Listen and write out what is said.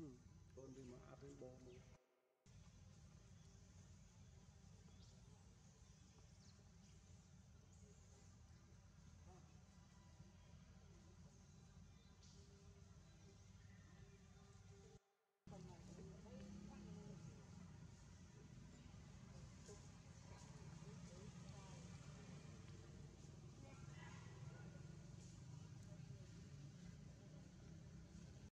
Ừ. còn thì mà ác lên bò